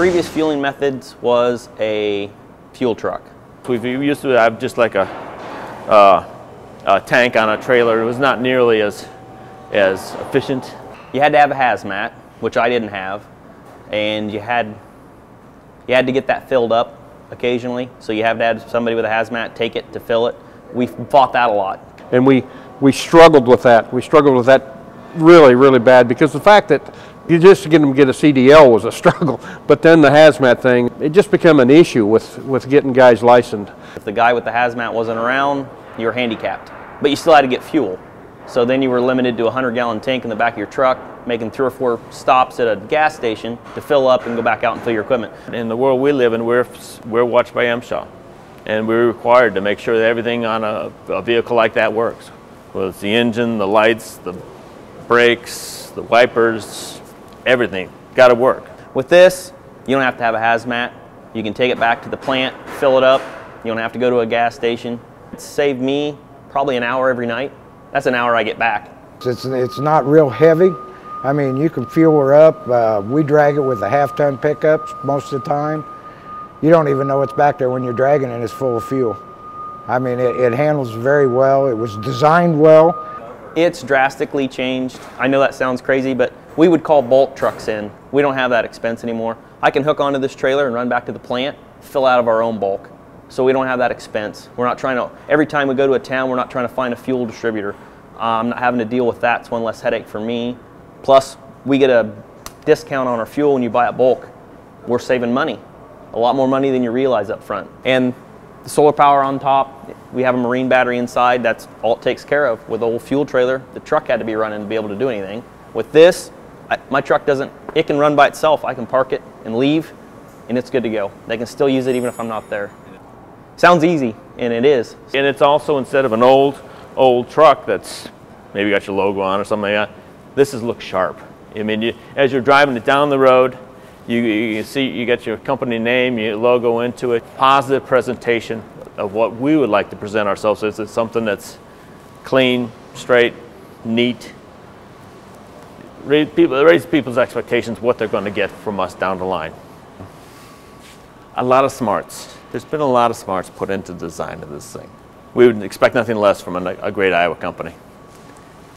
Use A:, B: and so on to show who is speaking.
A: previous fueling methods was a fuel truck.
B: We used to have just like a, uh, a tank on a trailer. It was not nearly as, as efficient.
A: You had to have a hazmat, which I didn't have, and you had you had to get that filled up occasionally. So you have to have somebody with a hazmat take it to fill it. We fought that a lot.
C: And we, we struggled with that. We struggled with that really, really bad because the fact that you just get them to get a CDL was a struggle, but then the hazmat thing, it just became an issue with, with getting guys licensed.
A: If the guy with the hazmat wasn't around, you were handicapped. But you still had to get fuel. So then you were limited to a 100 gallon tank in the back of your truck, making three or four stops at a gas station to fill up and go back out and fill your equipment.
B: In the world we live in, we're, we're watched by MSHA. And we're required to make sure that everything on a, a vehicle like that works. Whether it's the engine, the lights, the brakes, the wipers, everything. Got to work.
A: With this, you don't have to have a hazmat. You can take it back to the plant, fill it up. You don't have to go to a gas station. It saved me probably an hour every night that's an hour I get back.
D: It's, it's not real heavy. I mean, you can fuel her up. Uh, we drag it with a half ton pickups most of the time. You don't even know what's back there when you're dragging it, it's full of fuel. I mean, it, it handles very well. It was designed well.
A: It's drastically changed. I know that sounds crazy, but we would call bulk trucks in. We don't have that expense anymore. I can hook onto this trailer and run back to the plant, fill out of our own bulk so we don't have that expense. We're not trying to, every time we go to a town, we're not trying to find a fuel distributor. I'm not having to deal with that. It's one less headache for me. Plus, we get a discount on our fuel when you buy it bulk. We're saving money, a lot more money than you realize up front. And the solar power on top, we have a marine battery inside. That's all it takes care of. With the old fuel trailer, the truck had to be running to be able to do anything. With this, I, my truck doesn't, it can run by itself. I can park it and leave, and it's good to go. They can still use it even if I'm not there. Sounds easy, and it is.
B: And it's also instead of an old, old truck that's maybe got your logo on or something like that, this is look sharp. I mean, you, as you're driving it down the road, you, you see you get your company name, your logo into it. Positive presentation of what we would like to present ourselves as. It's something that's clean, straight, neat. Raise, people, raise people's expectations what they're going to get from us down the line. A lot of smarts. There's been a lot of smarts put into the design of this thing. We would expect nothing less from a, a great Iowa company.